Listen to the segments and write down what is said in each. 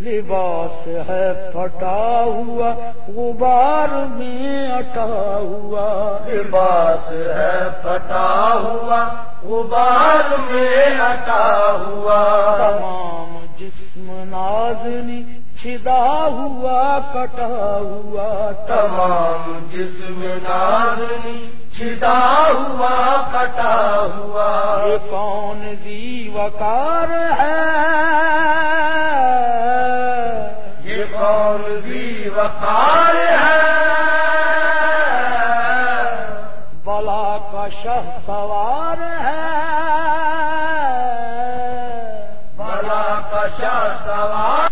لباس ہے پھٹا ہوا غبار میں اٹا ہوا۔ لباس ہے پٹا ہوا غبار میں اٹا ہوا۔ تمام جسم نازنی چھدا ہوا کٹا ہوا۔ تمام جسم نازنی چھدا ہوا کٹا ہوا۔ یہ کون زی وکار ہے؟ کون سی وقار ہے۔ بلا کا شہ سوار ہے۔ بلا کشا سوار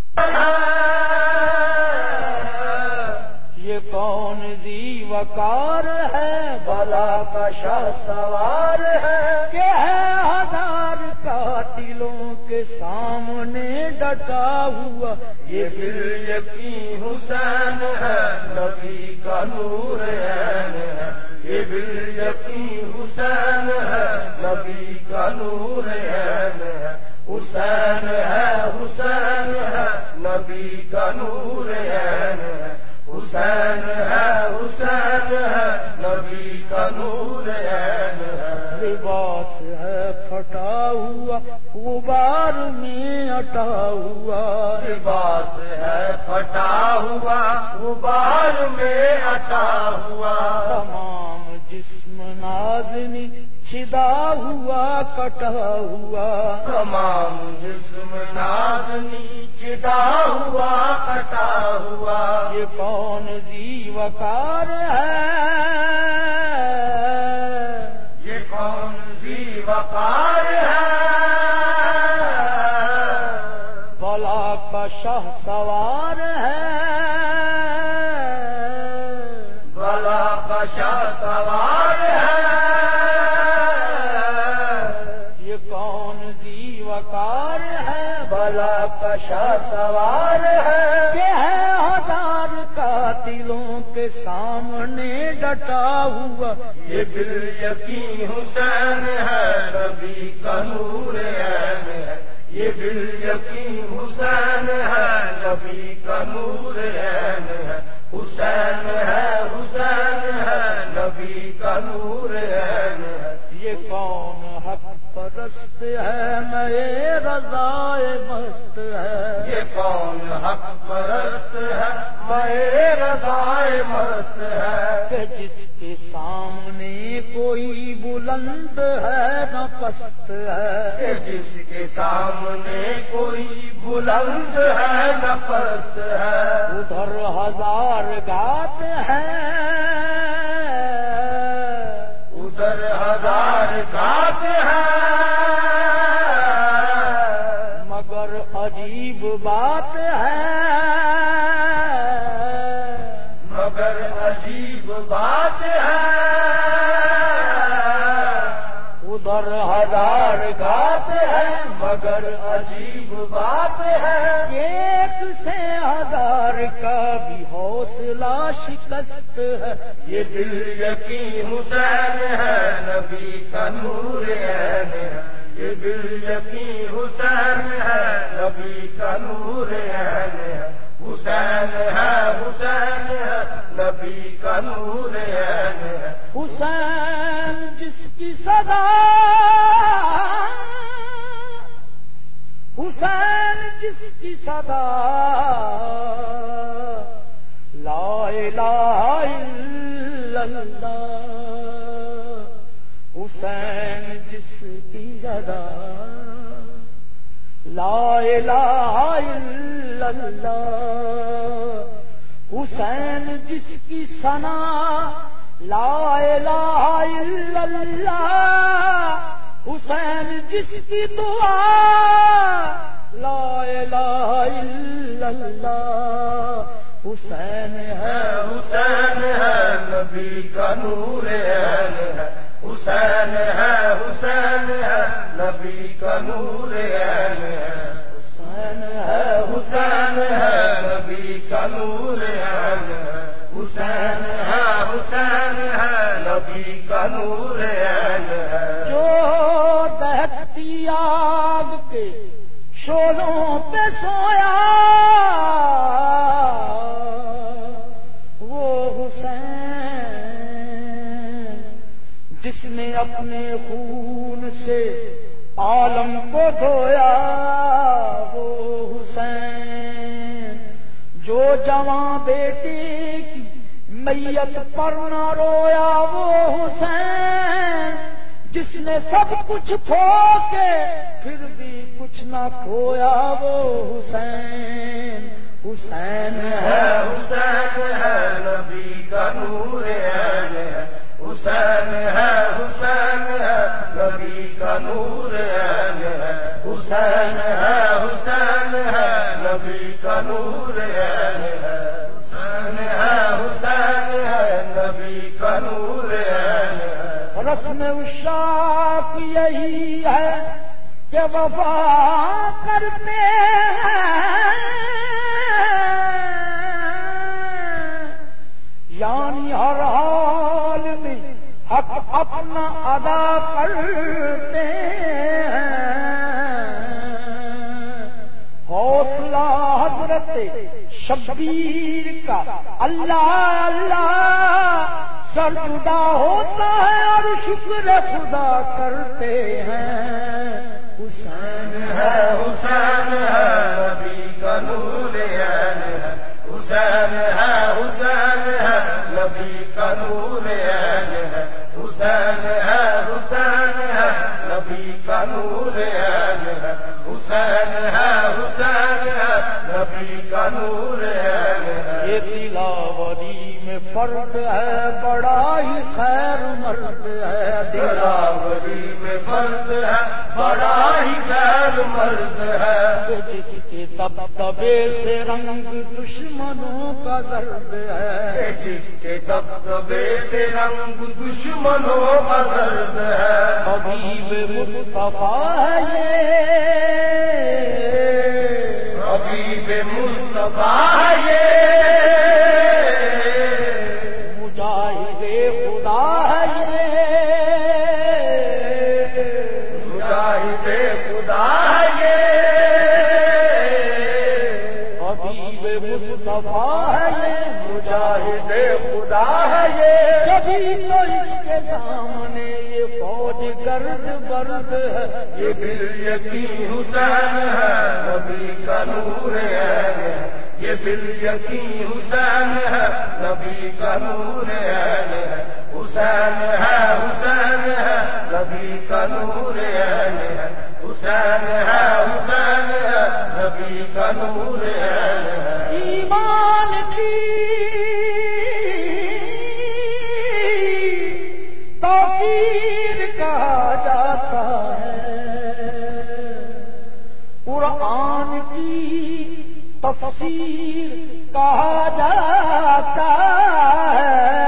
یہ کون زی وکار ہے؟ بلا کشا سوار ہے۔ کہ ہے ہزار قاتلوں کے سامنے ڈٹا ہوا۔ یہ بل یقین حسین ہے، نبی کا نور عین ہے۔ یہ بل یقین حسین ہے، نبی کا نور عین ہے۔ حسین ہے حسین ہے، نبی کا نور عین ہے۔ حسین ہے حسین ہے، نبی کا نور عین ہے۔ لباس ہے، پھٹا ہوا، غبار میں اٹا ہوا۔ لباس ہے پھٹا ہوا غبار میں اٹا ہوا۔ تمام جسم نازنی چھدا ہوا کٹا ہوا۔ تمام جسم نازنی چدا ہوا کٹا ہوا۔ یہ کون زی وکار ہے؟ یہ کون سی وقار ہے؟ بلا کا شاہ سوار بلا سوار ہے۔ یہ کون زیوکار ہے؟ بلا کشا سوار ہے۔ کہ ہے ہزار قاتلوں کے سامنے ڈٹا ہوا۔ یہ بل یقین حسین ہے، نبی کا نور ہے۔ یہ بل یقین حسین ہے، نبی کا نور ہے۔ حسین نور ہے یہ کون حق پرست ہے؟ میں رضائے مست ہے۔ یہ کون حق پرست ہے؟ میں رضائے مست ہے۔ کہ جس کے سامنے کوئی بلند ہے نہ پست ہے۔ کہ جس کے سامنے کوئی بلند ہے نہ پست ہے۔ ادھر ہزار گات ہے ہزار ہے۔ مگر عجیب بات نور عین ہے یہ دل یقین حسین ہے، نبی کا نور عین ہے۔ حسین ہے حسین ہے، نبی کا نور عین ہے۔ حسین جس کی صدا، حسین جس کی صدا، لا الہ الا اللہ۔ حسین جس کی صدا لا الہ الا اللہ۔ حسین جس کی سنا لا الہ الا اللہ۔ حسین جس کی دعا لا الہ الا اللہ۔ حسین ہے حسین ہے، نبی کا نور عین ہے۔ حسین ہے حسین ہے، نبی کا نور عین ہے۔ حسین ہے حسین ہے، نبی کا نور عین ہے۔ حسین ہے حسین ہے، نبی کا نور عین ہے۔ جو دہتی آگ کے شولوں پہ سویا اپنے خون سے عالم کو دھویا، وہ حسین، جو جوان بیٹے کی میت پر نہ رویا، وہ حسین، جس نے سب کچھ کھو کے پھر بھی کچھ نہ کھویا، وہ حسین۔ حسین ہے حسین ہے، نبی کا نور ہے۔ حسین ہے نور ہے، حسین ہے حسین ہے، نبی کا نور ہے، حسین ہے حسین ہے، نبی کا نور ہے۔ رسم اشاق یہی ہے کہ وفا کرتے ہیں۔ یعنی ہر حال میں حق اپنا ادا شبیر کا اللہ اللہ سر جدا ہوتا ہے اور شکر خدا کرتے ہے حسین ہے، نبی کا نور ہے۔ یہ دلاوری میں فرد ہے، بڑا ہی خیر مرد ہے۔ دلاوری میں فرد ہے، بڑا ہی خیر مرد ہے۔ جس کے دبدبے سے رنگ دشمنوں کا زرد ہے۔ جس کے دبدبے سے رنگ دشمنوں کا درد ہے۔ حبیب مصطفیٰ ہے یہ۔ حبیب مصطفیٰ یہ فوج گرد برد ہے۔ یہ بل یقین حسین ہے۔ نبی کا نور ہے۔ یہ بل یقین حسین ہے۔ نبی کا نور ہے۔ حسین ہے حسین ہے۔ نبی کا نور ہے۔ حسین ہے حسین ہے۔ نبی کا نور ہے۔ ایمان کی کی تفسیر کہا جاتا ہے۔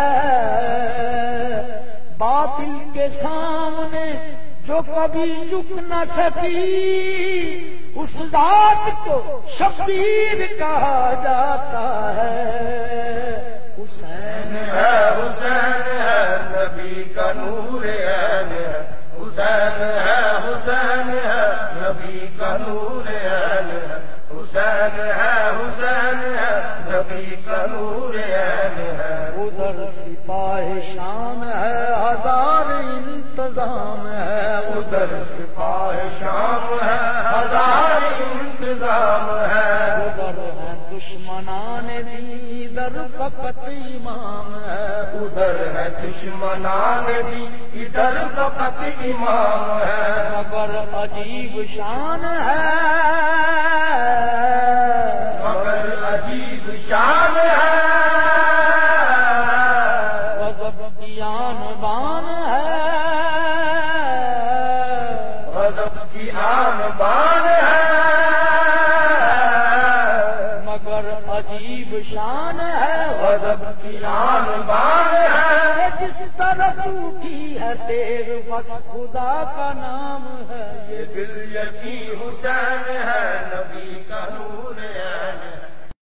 باطل کے سامنے جو کبھی جھک نہ سکی، اس ذات کو شبیر کہا جاتا ہے۔ ہے ہزار انتظام ہے، ادھر سپاہ شام ہے، ہزار انتظام ہے۔ ادھر ہے دشمنان دی ادھر فقط امام ہے۔ ادھر ہے دشمنان بھی ادھر فقط امام ہے۔ مگر عجیب شان ہے عجیب